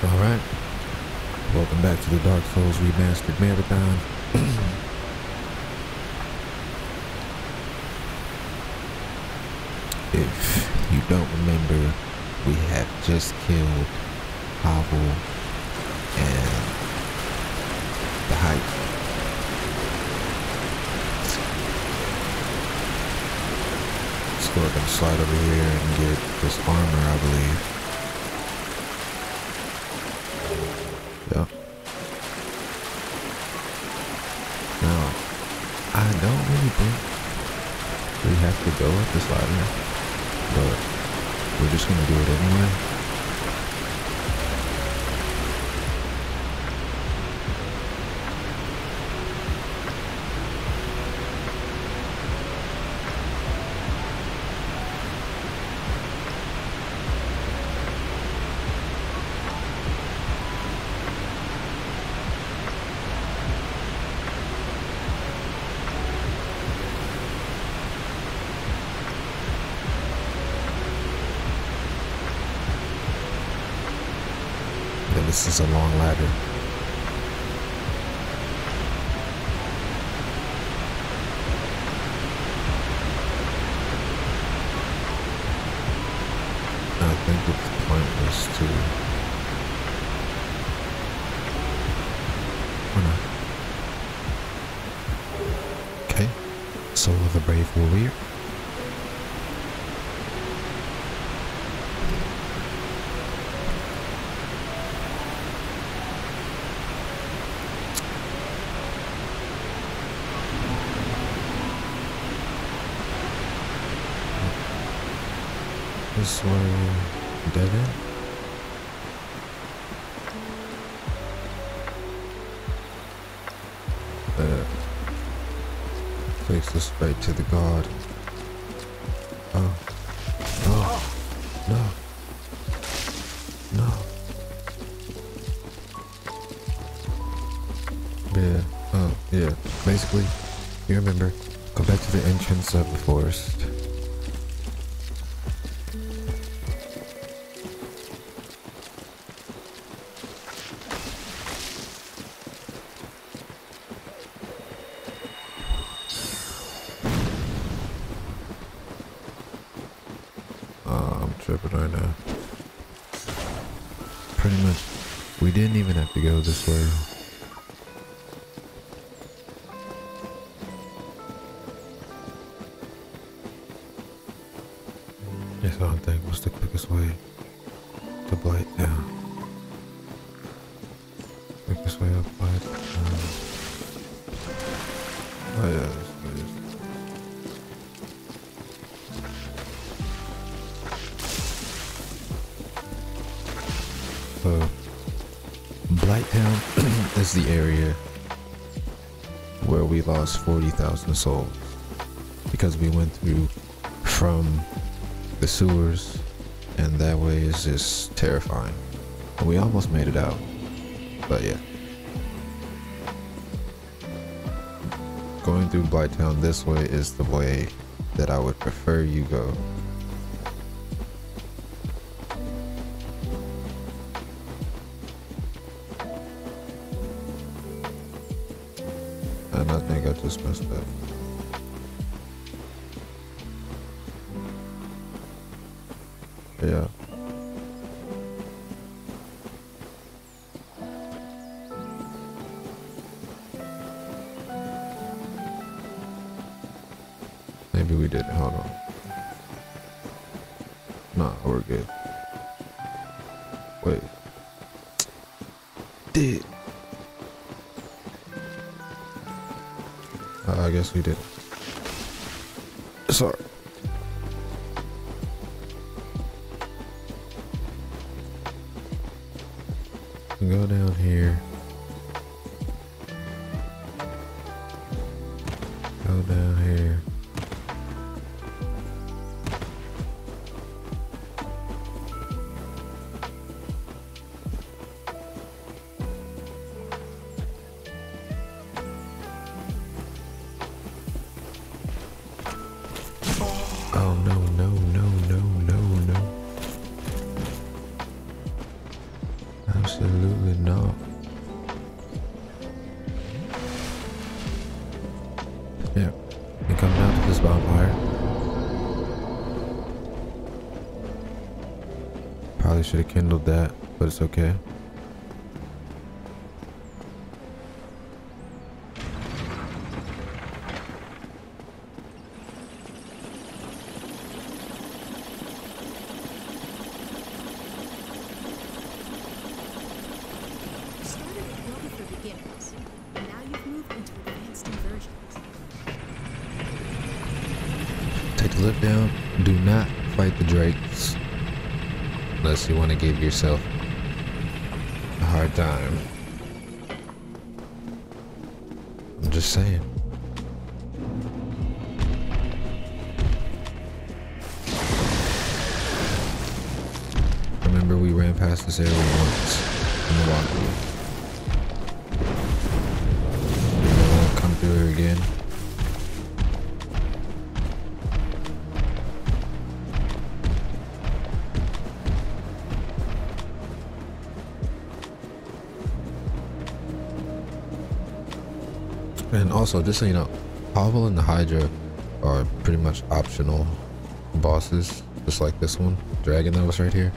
Alright. Welcome back to the Dark Souls Remastered Marathon. if you don't remember, we have just killed Havel and the Hydra. So we're gonna slide over here and get this armor, I believe. Yep. Now, I don't really think we have to go up this ladder, but we're just gonna do it anyway. Brave Warrior. This dead end. Uh, takes us right to the guard. Oh, oh, no, no. Yeah. Oh, yeah. Basically, you remember, go back to the entrance of the forest. Oh, I'm tripping right now. Pretty much, we didn't even have to go this way. 40,000 souls because we went through from the sewers and that way is just terrifying. We almost made it out, but yeah. Going through Blighttown this way is the way that I would prefer you go. Up. Yeah. Maybe we didn't. Hold on. Nah, we're good. Wait. Guess we did. Sorry. Go down here. Go down here. Should have kindled that, but it's okay. Take the lip down. Do not fight the drakes. Unless you want to give yourself a hard time. I'm just saying. Remember we ran past this area once in the walkway. And also, just so you know, Havel and the Hydra are pretty much optional bosses, just like this one, Dragon that was right here.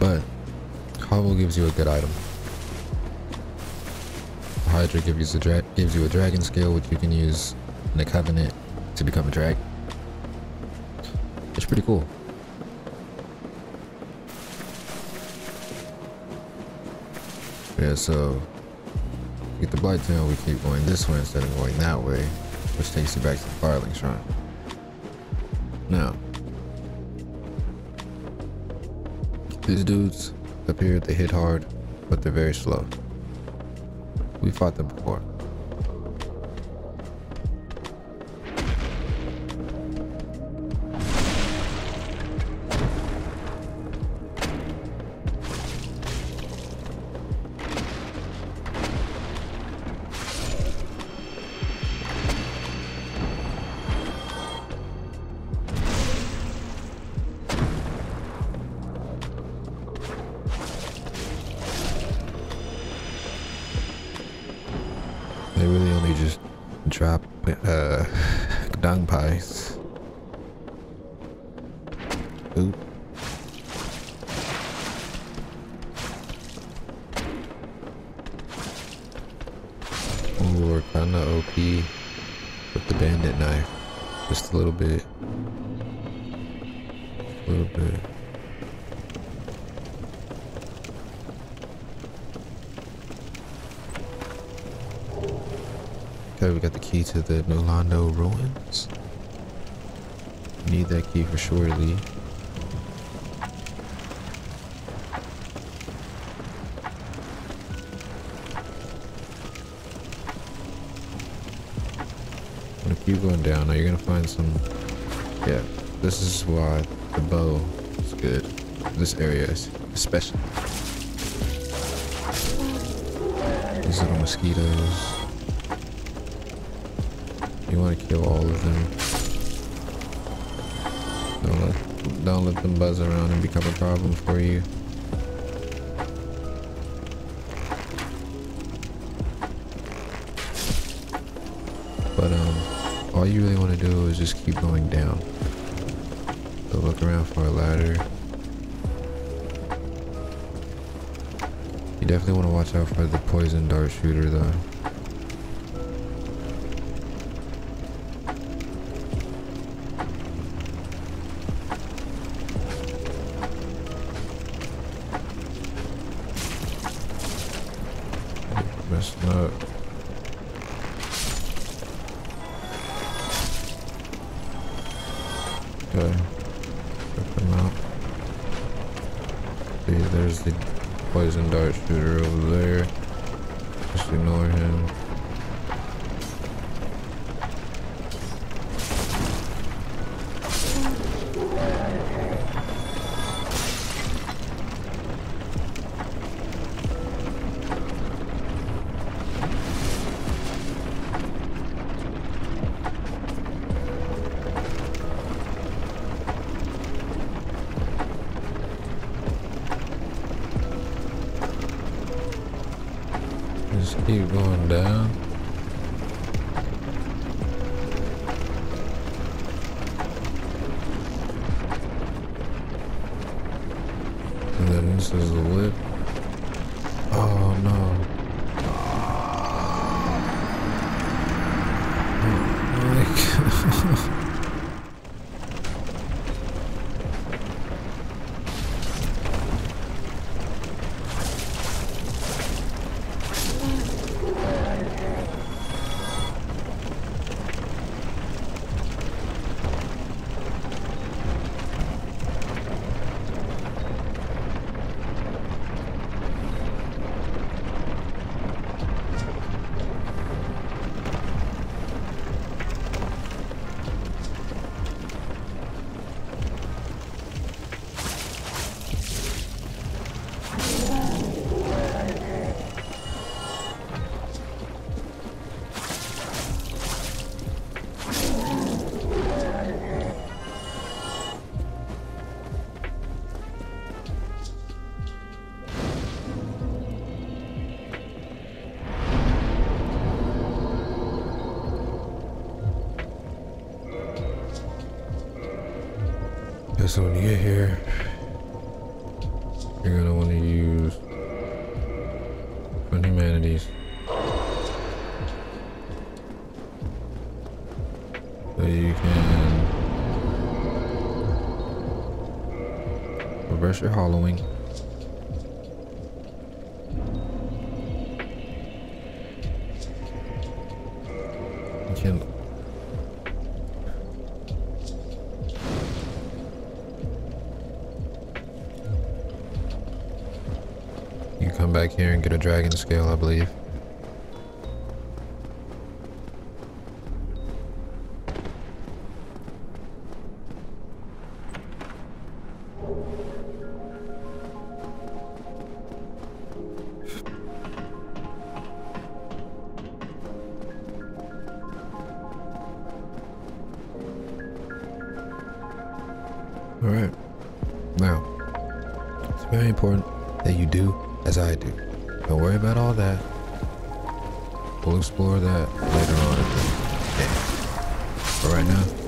But Havel gives you a good item. Hydra gives you a gives you a dragon scale, which you can use in the Covenant to become a dragon. It's pretty cool. Yeah, so get the Blight Tail, we keep going this way instead of going that way, which takes you back to the Firelink Shrine. Now, these dudes appear, they hit hard, but they're very slow. We fought them before. Drop uh, dung pies. Oop. Ooh, we're kinda OP with the bandit knife. Just a little bit. Okay, we got the key to the New Londo ruins. Need that key for surely. I'm gonna keep going down. Now you're gonna find some. Yeah, this is why the bow is good. This area is especially. These little mosquitoes. You want to kill all of them. Don't let, don't let them buzz around and become a problem for you. But um, all you really want to do is just keep going down. So look around for a ladder. You definitely want to watch out for the poison dart shooter though. Okay. Check them out. See, there's the poison dart shooter over there. Just ignore him. And So when you get here, you're gonna want to use Fun Humanities. So you can reverse your hollowing. You can back here and get a dragon scale, I believe. All right. Now, it's very important that you do as I do. Don't worry about all that. We'll explore that later on. But right now,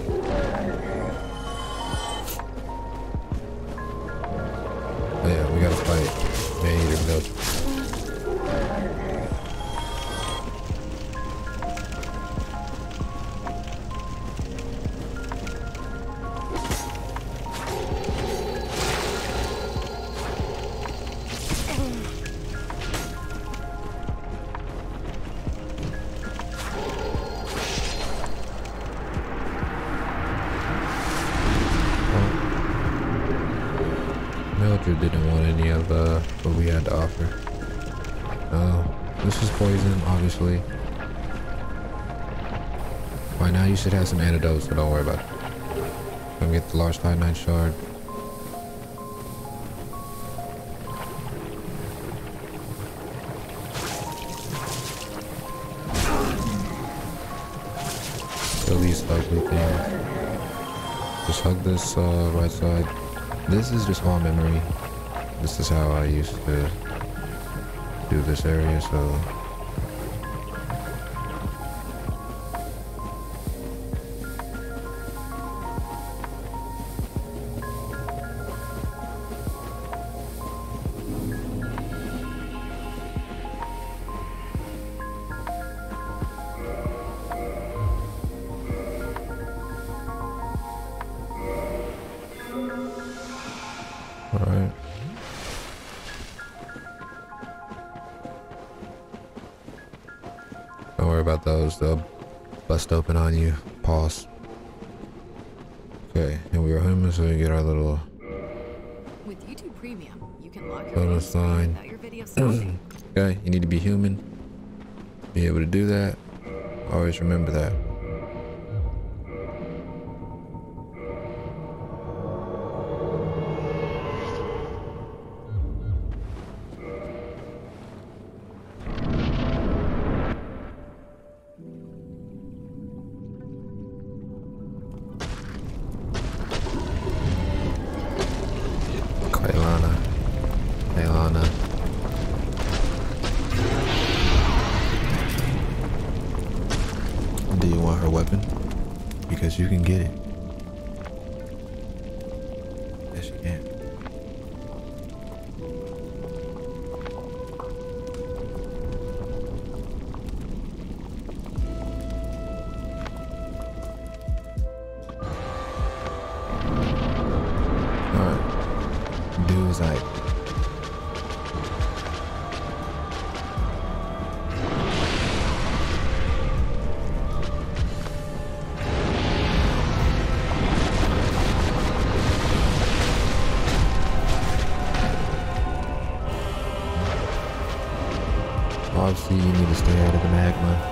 poison, obviously. By now you should have some antidotes, so don't worry about it. Come get the large Titanite shard. These ugly things. Just hug this uh, right side. This is just all memory. This is how I used to do this area, so Alright. Don't worry about those, they'll bust open on you. Pause. Okay, and we are home, so we get our little With YouTube Premium, you can lock your Photo video sign. Okay, you need to be human. Be able to do that. Always remember that. Like, obviously you need to stay out of the magma.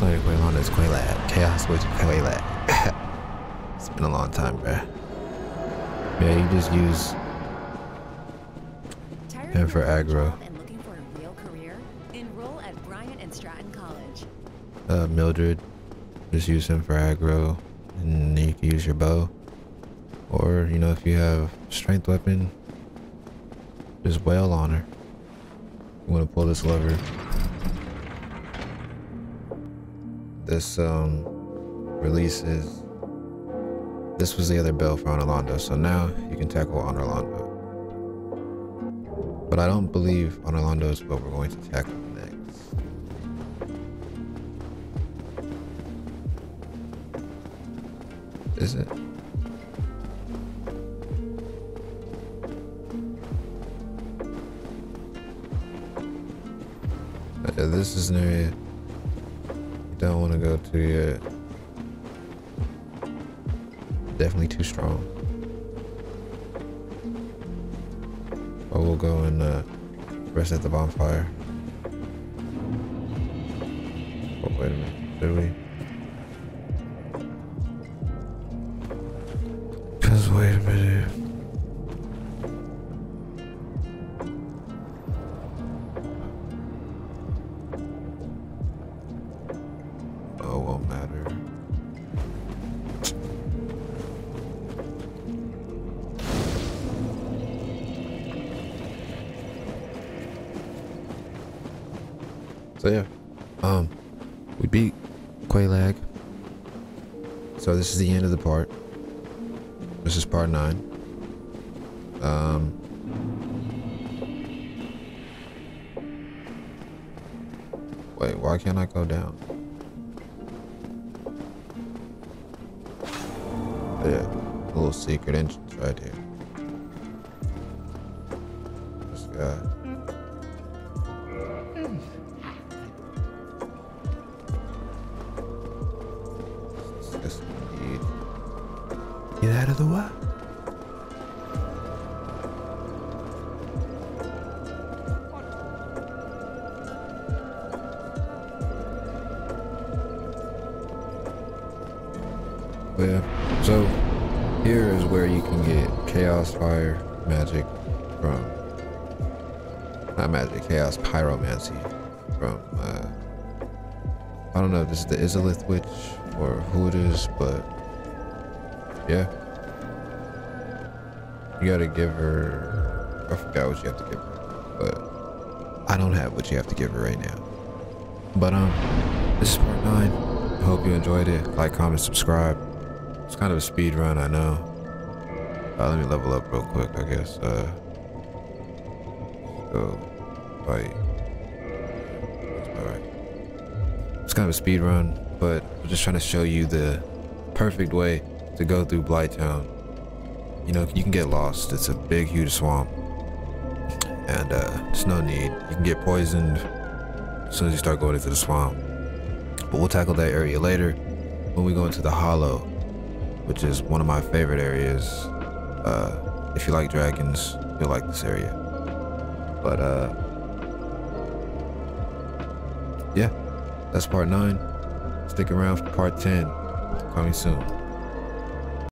Oh, it's not even Quelaana, it's Quelaag. Chaos it's been a long time, bruh. Yeah, you just use him for aggro. And looking for a real career? Enroll at Bryant and Stratton College. uh, Mildred. Just use him for aggro. And you can use your bow. Or, you know, if you have strength weapon, just wail on her. You want to pull this lever. This, um, releases. This was the other bill for Orlando, so now you can tackle Orlando. But I don't believe Orlando is what we're going to tackle next. Is it? Uh, this is an area don't want to go to yet. Definitely too strong. But we'll go and uh, rest at the bonfire. Oh, wait a minute. Did we? Just wait a minute. This is the end of the part. This is part nine. Um, wait, why can't I go down? Yeah, little secret entrance right here. This guy. out. Yeah, so here is where you can get Chaos Fire Magic from. Not Magic, Chaos Pyromancy from. Uh, I don't know if this is the Izalith Witch or who it is, but yeah. You gotta give her I forgot what you have to give her, but I don't have what you have to give her right now. But um this is part nine. I hope you enjoyed it. Like, comment, subscribe. It's kind of a speed run, I know. Uh, let me level up real quick, I guess. Uh, fight. Alright. It's kind of a speed run, but I'm just trying to show you the perfect way to go through Blighttown. You know, you can get lost. It's a big, huge swamp. And uh, there's no need. You can get poisoned as soon as you start going into the swamp. But we'll tackle that area later when we go into the Hollow, which is one of my favorite areas. Uh, if you like dragons, you'll like this area. But uh, yeah, that's part nine. Stick around for part 10 coming soon.